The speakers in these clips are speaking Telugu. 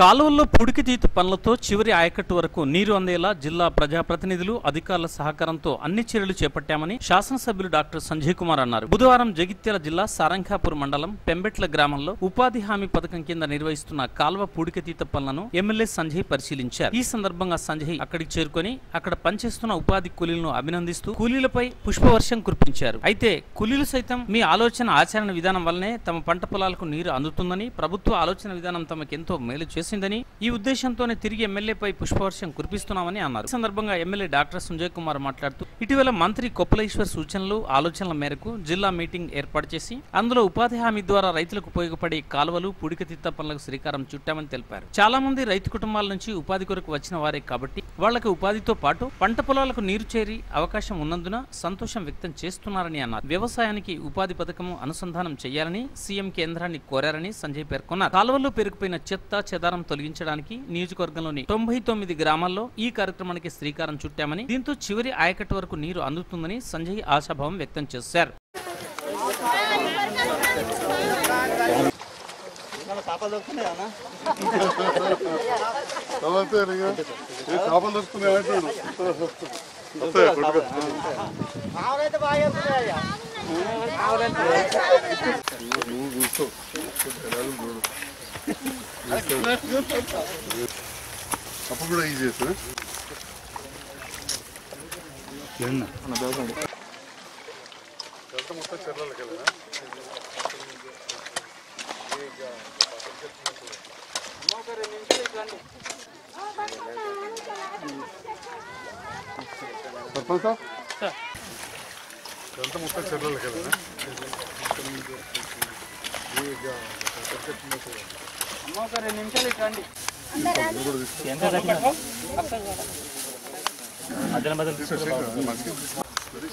కాలువల్లో పుడికితీత పనులతో చివరి ఆయకట్టు వరకు నీరు అందేలా జిల్లా ప్రజాప్రతినిధులు అధికారుల సహకారంతో అన్ని చర్యలు చేపట్టామని శాసనసభ్యులు డాక్టర్ సంజయ్ కుమార్ అన్నారు. బుధవారం జగిత్యాల జిల్లా సారంఖాపూర్ మండలం పెంబెట్ల గ్రామంలో ఉపాధి హామీ పథకం కింద నిర్వహిస్తున్న కాల్వ పూడికతీత పనులను ఎమ్మెల్యే సంజయ్ పరిశీలించారు. ఈ సందర్భంగా సంజయ్ అక్కడికి చేరుకొని అక్కడ పనిచేస్తున్న ఉపాధి కూలీలను అభినందిస్తూ కూలీలపై పుష్పవర్షం కురిపించారు. అయితే కూలీలు సైతం మీ ఆలోచన ఆచరణ విధానం వల్లనే తమ పంట పొలాలకు నీరు అందుతుందని ప్రభుత్వ ఆలోచన విధానం తమకెంతో మేలు చేయాల్సిందని ఈ ఉద్దేశంతోనే తిరిగి ఎమ్మెల్యేపై పుష్పవర్షం కురిపిస్తున్నామని అన్నారు. ఈ సందర్భంగా ఎమ్మెల్యే డాక్టర్ సంజయ్ కుమార్ మాట్లాడుతూ ఇటీవల మంత్రి కొప్పలేశ్వర్ సూచనలు ఆలోచనల మేరకు జిల్లా మీటింగ్ ఏర్పాటు చేసి అందులో ఉపాధి హామీ ద్వారా రైతులకు ఉపయోగపడే కాలువలు పుడికతిత్త పనులకు శ్రీకారం చుట్టామని తెలిపారు. చాలా మంది రైతు కుటుంబాల నుంచి ఉపాధి కొరకు వచ్చిన వారే కాబట్టి వాళ్ళకి ఉపాధితో పాటు పంట పొలాలకు నీరు చేరి అవకాశం ఉన్నందున సంతోషం వ్యక్తం చేస్తున్నారని అన్నారు. వ్యవసాయానికి ఉపాధి పథకం అనుసంధానం చేయాలని సీఎం కేంద్రాన్ని కోరారని సంజయ్ పేర్కొన్నారు. కాలువల్లో పెరిగిపోయిన చెత్త చెదారం తొలగించడానికి నియోజకవర్గంలోని తొంభై తొమ్మిది గ్రామాల్లో ఈ కార్యక్రమానికి శ్రీకారం చుట్టామని దీంతో చివరి ఆయకట్టు వరకు నీరు అందుతుందని సంజయ్ ఆశాభావం వ్యక్తం చేశారు. చేపలు దొరుకుతున్నాయి అంటాడు వస్తాయా కొట్టుకు నువ్వు కూర్చో జనాలు చూడు అప్పుడు కూడా ఇది చేస్తా మొత్తం చెర్లకి వెళ్ళినా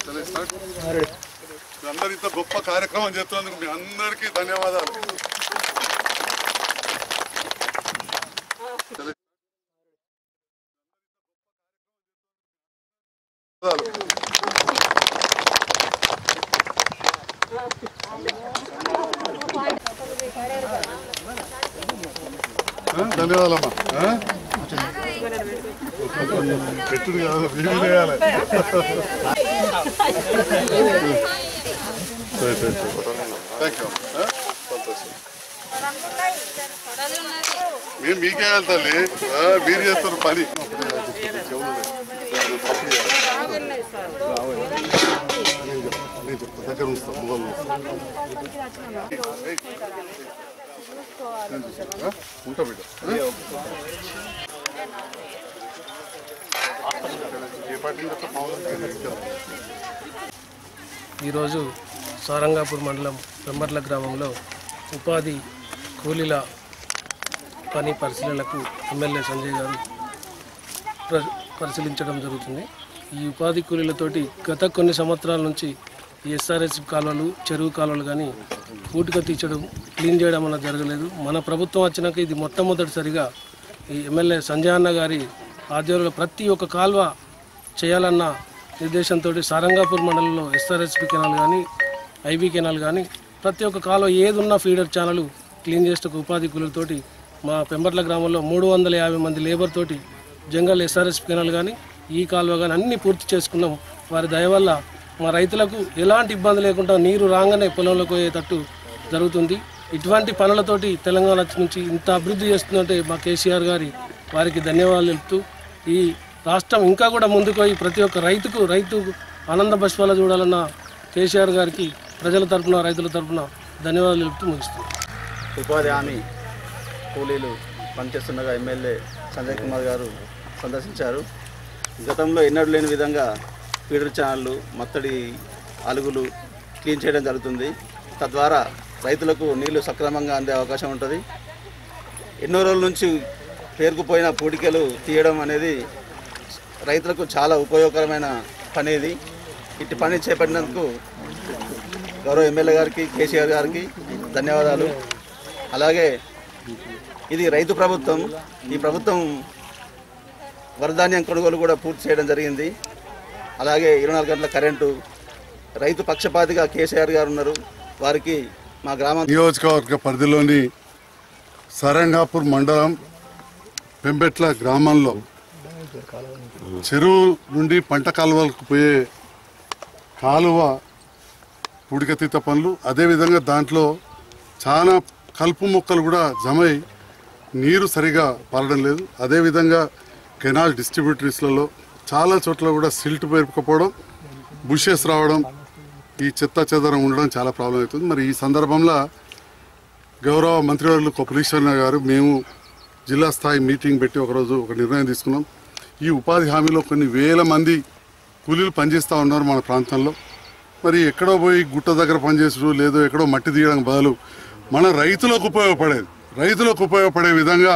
సర్పంచ్ అందరు ఇంత గొప్ప కార్యక్రమం చేస్తున్నందుకు మీ అందరికీ ధన్యవాదాలు ఆ, ధన్యవాదాలమ్మా. పెట్టుడు కాదు బిల్లు వేయాలి మేము మీకే వెళ్తాలి మీరు చేస్తారు పని. దగ్గర ఉంచుతాను ఉంటా బిడ్డ ఈరోజు సారంగాపూర్ మండలం వెంబర్ల గ్రామంలో ఉపాధి కూలీల పని పరిశీలనకు ఎమ్మెల్యే సంజయ్ గారు పరిశీలించడం జరుగుతుంది. ఈ ఉపాధి కూలీలతోటి గత కొన్ని సంవత్సరాల నుంచి ఎస్ఆర్ఎస్ కాలువలు చెరువు కాలువలు కానీ పూటిగా తీర్చడం క్లీన్ చేయడం అన్నది జరగలేదు. మన ప్రభుత్వం వచ్చినాక ఇది మొట్టమొదటిసారిగా ఈ ఎమ్మెల్యే సంజయ్ అన్న గారి ఆధ్వర్యంలో ప్రతి ఒక్క కాలువ చేయాలన్న నిర్దేశంతో సారంగాపూర్ మండలంలో ఎస్ఆర్ఎస్పి కెనాల్ కానీ ఐబీ కెనాల్ కానీ ప్రతి ఒక్క కాలువ ఏదున్న ఫీడర్ ఛానల్ క్లీన్ చేసే ఉపాధి కులతోటి మా పెంబర్ల గ్రామంలో మూడు వందల యాభై మంది లేబర్ తోటి జంగల్ ఎస్ఆర్ఎస్పి కెనాల్ కానీ ఈ కాలువ కానీ అన్నీ పూర్తి చేసుకున్నాం. వారి దయ వల్ల మా రైతులకు ఎలాంటి ఇబ్బంది లేకుండా నీరు రాగానే పొలంలోకి పోయేటట్టు జరుగుతుంది. ఇటువంటి పనులతోటి తెలంగాణ నుంచి ఇంత అభివృద్ధి చేస్తుందంటే మా కేసీఆర్ గారి వారికి ధన్యవాదాలు చెప్తూ ఈ రాష్ట్రం ఇంకా కూడా ముందుకు పోయి ప్రతి ఒక్క రైతుకు రైతు ఆనంద బస్వాల చూడాలన్న కేసీఆర్ గారికి ప్రజల తరపున రైతుల తరపున ధన్యవాదాలు చెప్తూ ముగిస్తున్నాను. ఉపాధి హామీ కూలీలు పనిచేస్తుండగా ఎమ్మెల్యే సంజయ్ కుమార్ గారు సందర్శించారు. గతంలో ఎన్నడూ లేని విధంగా ఫీడర్ ఛానళ్ళు మత్తడి అలుగులు క్లీన్ చేయడం జరుగుతుంది. తద్వారా రైతులకు నీళ్ళు సక్రమంగా అందే అవకాశం ఉంటుంది. ఎన్నో రోజుల నుంచి పేరుకుపోయిన పూడికలు తీయడం అనేది రైతులకు చాలా ఉపయోగకరమైన పని ఇది ఇట్టి పని చేపట్టినందుకు గౌరవ ఎమ్మెల్యే గారికి కేసీఆర్ గారికి ధన్యవాదాలు. అలాగే ఇది రైతు ప్రభుత్వం ఈ ప్రభుత్వం వరధాన్యం కొనుగోలు కూడా పూర్తి చేయడం జరిగింది. అలాగే ఇరవై నాలుగు గంటల కరెంటు రైతు పక్షపాతిగా కేసీఆర్ గారు ఉన్నారు. వారికి మా గ్రామ నియోజకవర్గ పరిధిలోని సరంగాపూర్ మండలం పెంబెట్ల గ్రామంలో చెరువు నుండి పంట కాలువలకు పోయే కాలువ పుడికతీత పనులు. అదేవిధంగా దాంట్లో చాలా కలుపు మొక్కలు కూడా జమై నీరు సరిగా పారడం లేదు. అదేవిధంగా కెనాల్ డిస్ట్రిబ్యూటరీస్లలో చాలా చోట్ల కూడా సిల్ట్ పేరుకపోవడం బుషెస్ రావడం ఈ చెత్త చెదరం ఉండడం చాలా ప్రాబ్లం అవుతుంది. మరి ఈ సందర్భంలో గౌరవ మంత్రివర్యులు కొప్పలీశ్వరరావు గారు మేము జిల్లా స్థాయి మీటింగ్ పెట్టి ఒకరోజు ఒక నిర్ణయం తీసుకున్నాం. ఈ ఉపాధి హామీలో కొన్ని వేల మంది కూలీలు పనిచేస్తూ ఉన్నారు మన ప్రాంతంలో. మరి ఎక్కడో పోయి గుట్ట దగ్గర పనిచేసుడు లేదో ఎక్కడో మట్టి తీయడానికి బదులు మన రైతులకు ఉపయోగపడేది. రైతులకు ఉపయోగపడే విధంగా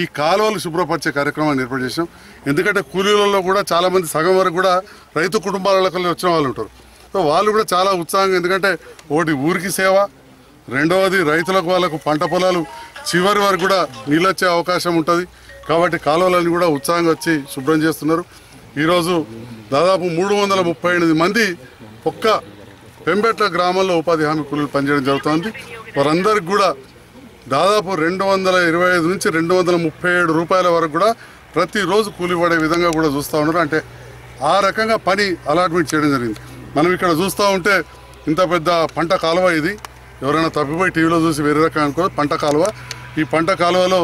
ఈ కాలువలు శుభ్రపరిచే కార్యక్రమాన్ని ఏర్పాటు చేసాం ఎందుకంటే కూలీలలో కూడా చాలామంది సగం వరకు కూడా రైతు కుటుంబాలలో వచ్చిన వాళ్ళు ఉంటారు. సో వాళ్ళు కూడా చాలా ఉత్సాహంగా ఎందుకంటే ఒకటి ఊరికి సేవ రెండవది రైతులకు వాళ్ళకు పంట పొలాలు చివరి వరకు కూడా నీళ్ళు వచ్చే అవకాశం ఉంటుంది. కాబట్టి కాలువలన్నీ కూడా ఉత్సాహంగా వచ్చి శుభ్రం చేస్తున్నారు. ఈరోజు దాదాపు మూడు వందల ముప్పై ఎనిమిది మంది ఒక్క పెంబెట్ల గ్రామంలో ఉపాధి హామీ కూలీలు పనిచేయడం జరుగుతుంది. వారందరికి కూడా దాదాపు రెండు వందల ఇరవై ఐదు నుంచి రెండు వందల ముప్పై ఏడు రూపాయల వరకు కూడా ప్రతిరోజు కూలి పడే విధంగా కూడా చూస్తూ ఉన్నారు. అంటే ఆ రకంగా పని అలాట్మెంట్ చేయడం జరిగింది. మనం ఇక్కడ చూస్తూ ఉంటే ఇంత పెద్ద పంట కాలువ ఇది. ఎవరైనా తప్పిపోయి టీవీలో చూసి వేరే రకం అనుకో పంట కాలువ. ఈ పంట కాలువలో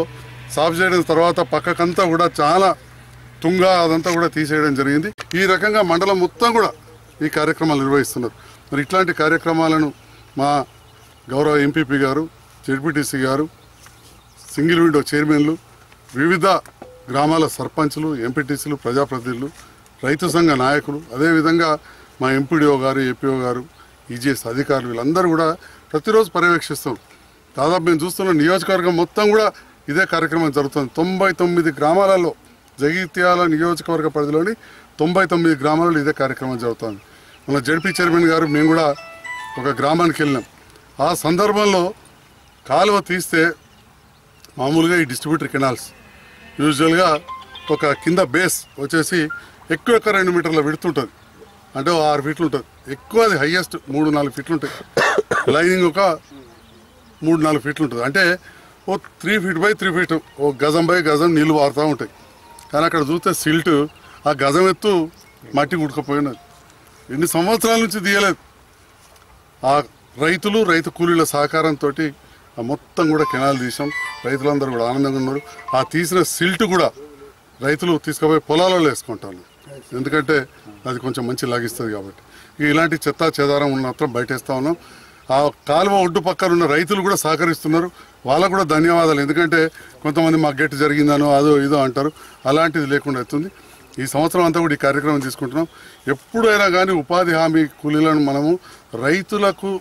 సాఫ్ చేయడం తర్వాత పక్కకంతా కూడా చాలా తుంగ అదంతా కూడా తీసేయడం జరిగింది. ఈ రకంగా మండలం మొత్తం కూడా ఈ కార్యక్రమాలు నిర్వహిస్తున్నారు. మరి ఇట్లాంటి కార్యక్రమాలను మా గౌరవ ఎంపీపీ గారు జెడ్పీటీసీ గారు సింగిల్ విండో చైర్మన్లు వివిధ గ్రామాల సర్పంచ్లు ఎంపీటీసీలు ప్రజాప్రతినిధులు రైతు సంఘ నాయకులు అదేవిధంగా మా ఎంపీడీఓ గారు ఏపీఓ గారు ఈజీఎస్ అధికారులు వీళ్ళందరూ కూడా ప్రతిరోజు పర్యవేక్షిస్తాం. దాదాపు మేము చూస్తున్న నియోజకవర్గం మొత్తం కూడా ఇదే కార్యక్రమం జరుగుతుంది. తొంభై తొమ్మిది గ్రామాలలో జగిత్యాల నియోజకవర్గ పరిధిలోని తొంభై తొమ్మిది గ్రామాలలో ఇదే కార్యక్రమం జరుగుతుంది. మన జడ్పీ చైర్మన్ గారు మేము కూడా ఒక గ్రామానికి వెళ్ళినాం. ఆ సందర్భంలో కాలువ తీస్తే మామూలుగా ఈ డిస్ట్రిబ్యూటర్ కెనాల్స్ యూజువల్గా ఒక కింద బేస్ వచ్చేసి ఎక్కువ ఎక్కువ రెండు మీటర్ల విడుతుంటుంది. అంటే ఆరు ఫీట్లు ఉంటుంది ఎక్కువ అది హైయెస్ట్ మూడు నాలుగు ఫీట్లు ఉంటాయి. లైనింగ్ ఒక మూడు నాలుగు ఫీట్లు ఉంటుంది. అంటే ఓ three feet by three feet ఓ గజం బై గజం నీళ్ళు వారుతూ ఉంటాయి. కానీ అక్కడ చూస్తే సిల్ట్ ఆ గజం ఎత్తు మట్టి ఉడకపోయినది ఎన్ని సంవత్సరాల నుంచి తీయలేదు. ఆ రైతులు రైతు కూలీల సహకారంతో ఆ మొత్తం కూడా కెనాల్ తీసాం రైతులందరూ కూడా ఆనందంగా ఉన్నారు. ఆ తీసిన సిల్ట్ కూడా రైతులు తీసుకుపోయి పొలాలలో వేసుకుంటారు. ఎందుకంటే అది కొంచెం మంచి లాగిస్తుంది కాబట్టి. ఇక ఇలాంటి చెత్త చెదారం ఉన్న మాత్రం బయటేస్తా ఉన్నాం. ఆ కాలువ ఒడ్డు పక్కన ఉన్న రైతులు కూడా సహకరిస్తున్నారు. వాళ్ళకు కూడా ధన్యవాదాలు. ఎందుకంటే కొంతమంది మాకు గట్టి జరిగిందనో అదో ఇదో అంటారు. అలాంటిది లేకుండా అవుతుంది. ఈ సంవత్సరం అంతా కూడా ఈ కార్యక్రమం తీసుకుంటున్నాం. ఎప్పుడైనా కానీ ఉపాధి హామీ కూలీలను మనము రైతులకు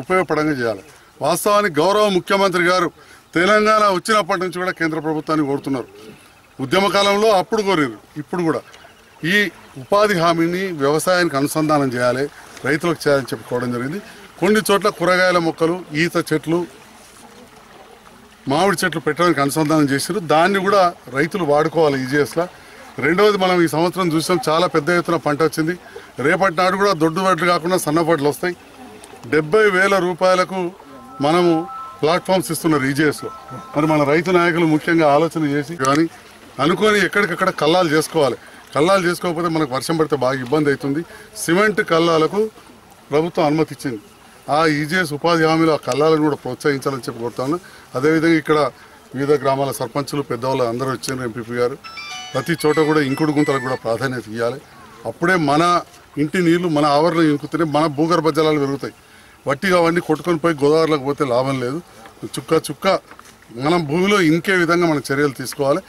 ఉపయోగపడంగా చేయాలి. వాస్తవానికి గౌరవ ముఖ్యమంత్రి గారు తెలంగాణ వచ్చినప్పటి నుంచి కూడా కేంద్ర ప్రభుత్వాన్ని కోరుతున్నారు. ఉద్యమ కాలంలో అప్పుడు కోరారు. ఇప్పుడు కూడా. ఈ ఉపాధి హామీని వ్యవసాయానికి అనుసంధానం చేయాలి రైతులకు చేయాలని చెప్పుకోవడం జరిగింది. కొన్ని చోట్ల కూరగాయల మొక్కలు ఈత చెట్లు మామిడి చెట్లు పెట్టడానికి అనుసంధానం చేశారు. దాన్ని కూడా రైతులు వాడుకోవాలి ఈజీఎస్లా రెండవది మనం ఈ సంవత్సరం చూసాం చాలా పెద్ద ఎత్తున పంట వచ్చింది. రేపటి నాడు కూడా దొడ్డు వడ్లు కాకుండా సన్నపడ్లు వస్తాయి. డెబ్బై వేల రూపాయలకు మనము ప్లాట్ఫామ్స్ ఇస్తున్నారు ఈజీఎస్లో మరి మన రైతు నాయకులు ముఖ్యంగా ఆలోచన చేసి కానీ అనుకొని ఎక్కడికక్కడ కల్లాలు చేసుకోవాలి. కల్లాలు చేసుకోకపోతే మనకు వర్షం పడితే బాగా ఇబ్బంది అవుతుంది. సిమెంట్ కల్లాలకు ప్రభుత్వం అనుమతి ఇచ్చింది. ఆ ఈజీఎస్ ఉపాధి హామీలో ఆ కల్లాలను కూడా ప్రోత్సహించాలని చెప్పి కోరుతాను అదేవిధంగా ఇక్కడ వివిధ గ్రామాల సర్పంచులు పెద్దవాళ్ళు అందరూ వచ్చారు ఎంపీపీ గారు. ప్రతి చోట కూడా ఇంకుడు గుంతలకు కూడా ప్రాధాన్యత ఇవ్వాలి అప్పుడే మన ఇంటి నీళ్ళు మన ఆవరణ ఇంకుతూనే మన భూగర్భ జలాలు పెరుగుతాయి. వట్టిగా అవన్నీ కొట్టుకొని పోయి గోదావరిలోకి పోతే లాభం లేదు. చుక్క చుక్క మనం భూమిలో ఇంకే విధంగా మనం చర్యలు తీసుకోవాలి.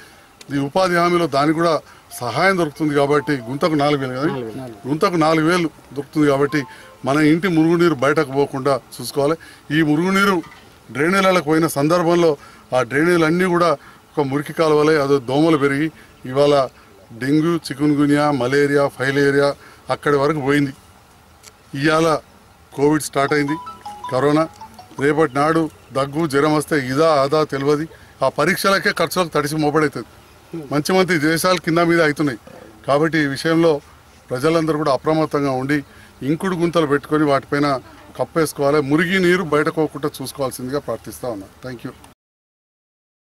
ఈ ఉపాధి హామీలో దానికి కూడా సహాయం దొరుకుతుంది కాబట్టి గుంతకు నాలుగు వేలు కదా గుంతకు నాలుగు వేలు దొరుకుతుంది కాబట్టి మన ఇంటి మురుగునీరు బయటకు పోకుండా చూసుకోవాలి. ఈ మురుగునీరు డ్రైనేజీలకు పోయిన సందర్భంలో ఆ డ్రైనేజీలు అన్నీ కూడా ఒక మురికి కాలువలే అదో దోమలు పెరిగి ఇవాళ dengue chikungunya malaria filaria అక్కడి వరకు పోయింది. ఇవాళ కోవిడ్ స్టార్ట్ అయింది. కరోనా రేపటి నాడు దగ్గు జ్వరం వస్తే ఇదా అదా తెలియదు. ఆ పరీక్షలకే ఖర్చులకు తడిసి మోపడవుతుంది మంచి మంచి దేశాలు కింద మీద అవుతున్నాయి. కాబట్టి ఈ విషయంలో ప్రజలందరూ కూడా అప్రమత్తంగా ఉండి ఇంకుడు గుంతలు పెట్టుకొని వాటిపైన కప్పేసుకోవాలి. మురిగి నీరు బయటకోకుండా చూసుకోవాల్సిందిగా ప్రార్థిస్తా ఉన్నాను థ్యాంక్ యూ